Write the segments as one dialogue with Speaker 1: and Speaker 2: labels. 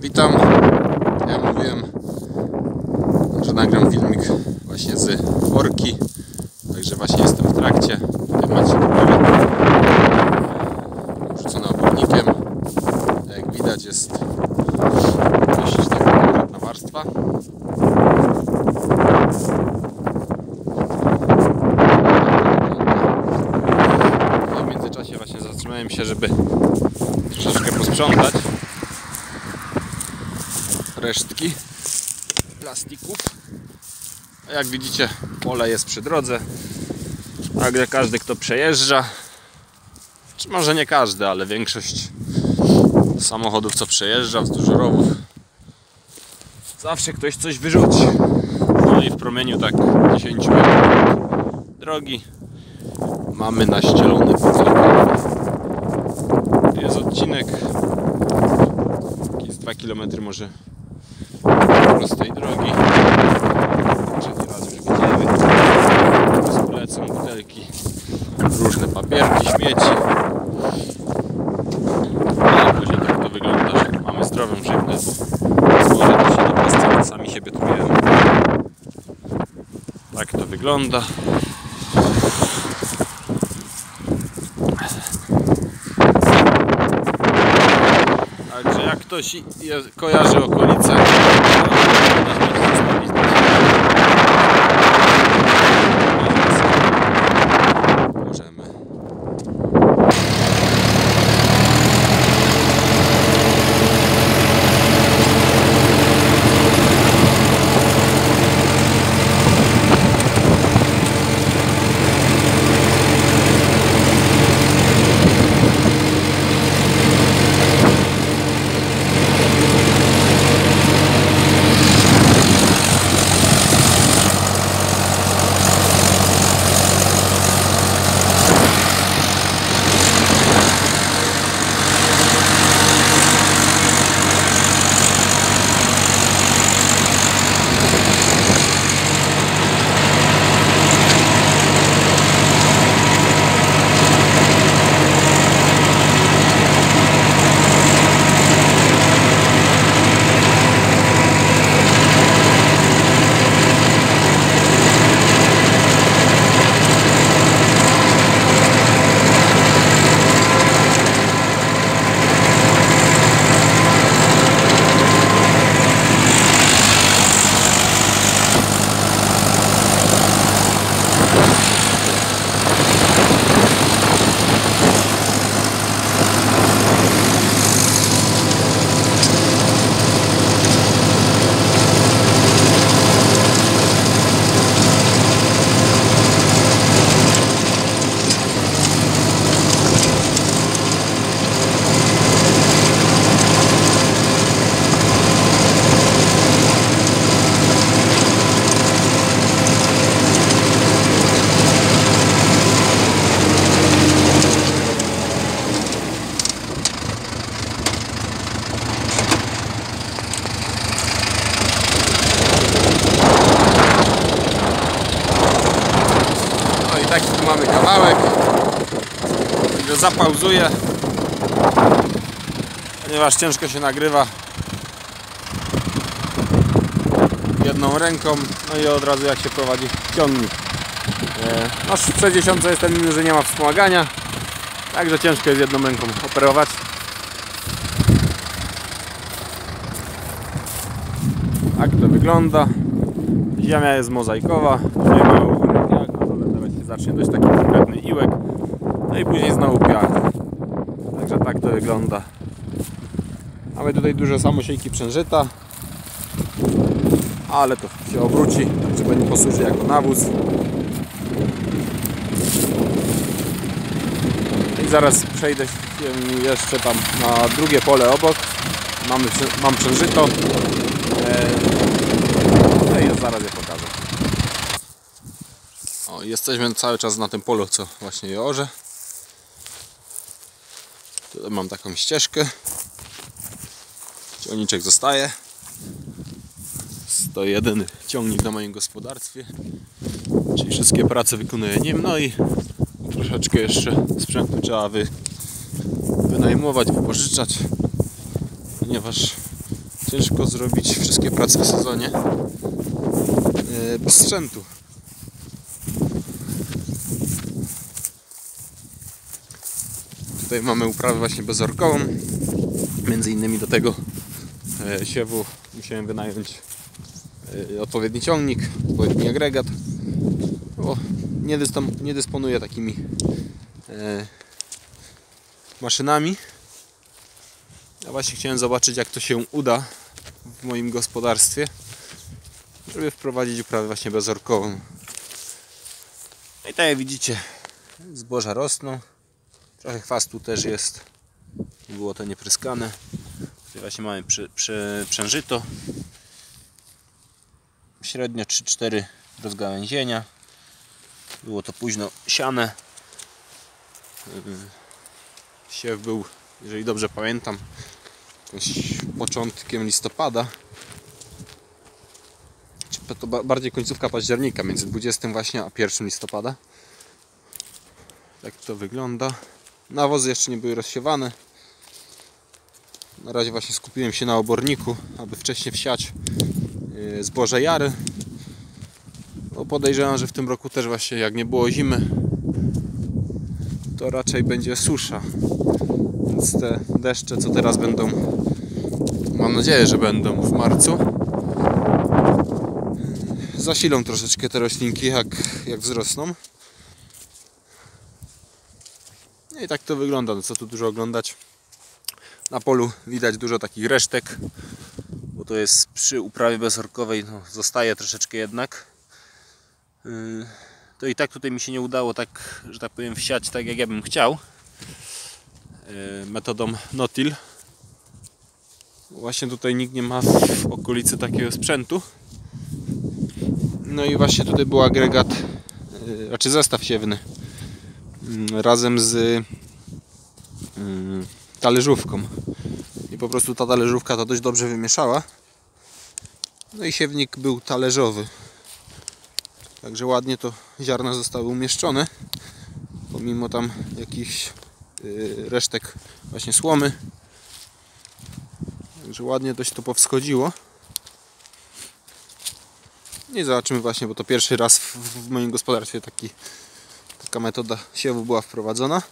Speaker 1: Witam. Ja mówiłem, że nagram filmik właśnie z orki. Także właśnie jestem w trakcie. Tutaj macie pole rzucone obornikiem. Jak widać jest dość taka delikatna warstwa. No, w międzyczasie właśnie zatrzymałem się, żeby troszeczkę posprzątać resztki plastików. Jak widzicie, pole jest przy drodze. Także każdy, kto przejeżdża, czy może nie każdy, ale większość samochodów, co przejeżdża wzdłuż rowów, zawsze ktoś coś wyrzuci. No i w promieniu tak 10 metrów drogi mamy naścielony jest odcinek, jakieś 2 km może prostej drogi. Także nieraz już widzieli. Tu lecą butelki, różne papierki, śmieci. I później tak to wygląda, że mamy zdrową żywność. Złoże to się do plastiku, sami siebie trujemy. Tak to wygląda. Ktoś kojarzy okolice, mamy kawałek. Także zapauzuję. Ponieważ ciężko się nagrywa jedną ręką. No i od razu jak się prowadzi ciągnik. No w 60 jest ten minus, że nie ma wspomagania. Także ciężko jest jedną ręką operować. Tak to wygląda. Ziemia jest mozaikowa, tutaj mamy ogólny piach, na zacznie dość taki konkretny iłek, no i później znowu piach. Także tak to wygląda. Mamy tutaj dużo samosiejki przężyta, ale to się obróci, także będzie posłuży jako nawóz. I zaraz przejdę jeszcze tam na drugie pole obok. Mamy, mam przężyto. E, no i zaraz je jesteśmy cały czas na tym polu, co właśnie je orze. Tutaj mam taką ścieżkę. Ciągniczek zostaje. To jedyny ciągnik na moim gospodarstwie. Czyli wszystkie prace wykonuję nim. No i troszeczkę jeszcze sprzętu trzeba wy, wynajmować, wypożyczać. Ponieważ ciężko zrobić wszystkie prace w sezonie e, bez sprzętu. Tutaj mamy uprawę właśnie bezorkową. Między innymi do tego e, siewu musiałem wynająć e, odpowiedni ciągnik, odpowiedni agregat. Bo nie, dysponuję takimi e, maszynami. Ja właśnie chciałem zobaczyć jak to się uda w moim gospodarstwie, żeby wprowadzić uprawę właśnie bezorkową. No i tak jak widzicie, zboża rosną. Trochę chwastu też jest. Było to niepryskane. Tutaj właśnie mamy przy, przężyto. Średnio 3-4 rozgałęzienia. Było to późno siane. Siew był, jeżeli dobrze pamiętam, początkiem listopada. To ba- bardziej końcówka października, między 20 właśnie a 1 listopada. Tak to wygląda. Nawozy jeszcze nie były rozsiewane. Na razie właśnie skupiłem się na oborniku, aby wcześniej wsiać yy, zboże jary. No podejrzewam, że w tym roku też właśnie jak nie było zimy, to raczej będzie susza. Więc te deszcze, co teraz będą, mam nadzieję, że będą w marcu, zasilą troszeczkę te roślinki, jak, jak wzrosną. No i tak to wygląda, no co tu dużo oglądać. Na polu widać dużo takich resztek, bo to jest przy uprawie bezorkowej, no, zostaje troszeczkę jednak. Yy, To i tak tutaj mi się nie udało tak, że tak powiem, wsiać tak jak ja bym chciał. Yy, Metodą Notil. Właśnie tutaj nikt nie ma w okolicy takiego sprzętu. No i właśnie tutaj był agregat, raczej zestaw siewny razem z mm, talerzówką. I po prostu ta talerzówka to dość dobrze wymieszała. No i siewnik był talerzowy. Także ładnie to ziarna zostały umieszczone. Pomimo tam jakichś yy, resztek właśnie słomy. Także ładnie dość to powschodziło. I zobaczymy właśnie, bo to pierwszy raz w, w moim gospodarstwie taki, taka metoda siewu była wprowadzona.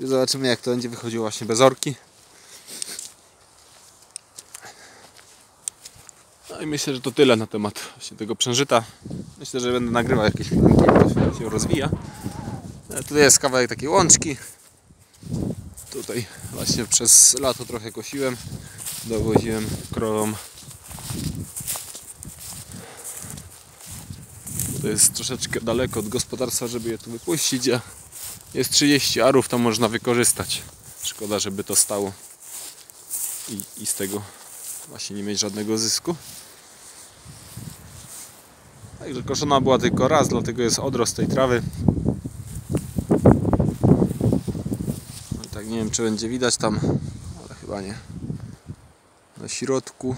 Speaker 1: Zobaczymy jak to będzie wychodziło właśnie bez orki. No i myślę, że to tyle na temat właśnie tego przężyta. Myślę, że będę nagrywał jakieś filmiki, jak to się rozwija. E, Tutaj jest kawałek takiej łączki. Tutaj właśnie przez lato trochę kosiłem. Dowoziłem krowom. To jest troszeczkę daleko od gospodarstwa, żeby je tu wypuścić, a jest 30 arów, to można wykorzystać. Szkoda, żeby to stało i, i z tego właśnie nie mieć żadnego zysku. Także koszona była tylko raz, dlatego jest odrost tej trawy. No tak nie wiem czy będzie widać tam, ale chyba nie. Na środku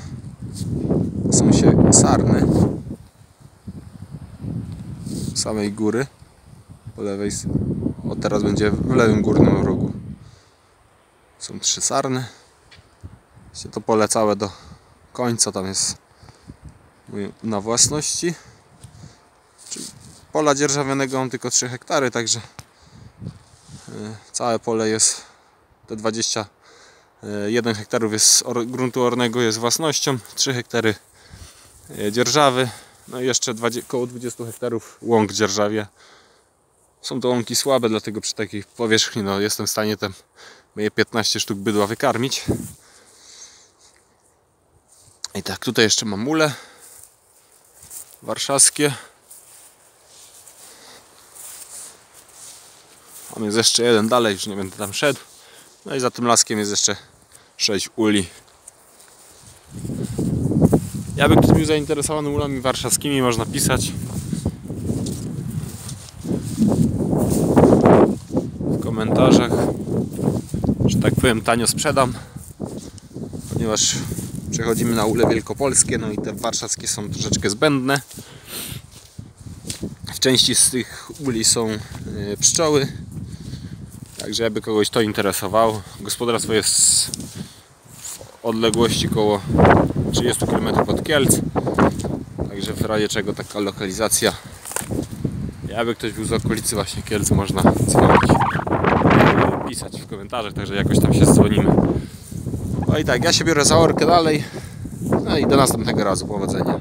Speaker 1: są się sarny samej góry po lewej o teraz będzie w lewym górnym rogu. Są trzy sarny. Się to pole całe do końca tam jest na własności. Pola dzierżawionego mam tylko 3 hektary także y, całe pole jest te 21 hektarów jest gruntu ornego jest własnością 3 hektary y, dzierżawy no i jeszcze 20, około 20 hektarów łąk dzierżawie są to łąki słabe, dlatego przy takiej powierzchni no, jestem w stanie tam moje 15 sztuk bydła wykarmić. I tak, tutaj jeszcze mam mule warszawskie. On jest jeszcze jeden dalej, już nie będę tam szedł. No i za tym laskiem jest jeszcze 6 uli. Jakby ktoś był zainteresowany ulami warszawskimi, można pisać. w komentarzach, że tak powiem tanio sprzedam, ponieważ przechodzimy na ule wielkopolskie, no i te warszawskie są troszeczkę zbędne. W części z tych uli są e, pszczoły, także jakby kogoś to interesowało. Gospodarstwo jest odległości około 30 km od Kielc. Także w razie czego taka lokalizacja. Jakby ktoś był z okolicy właśnie Kielc, można dzwonić, pisać w komentarzach, także jakoś tam się dzwonimy. No i tak, ja się biorę za orkę dalej. No i do następnego razu. Powodzenia.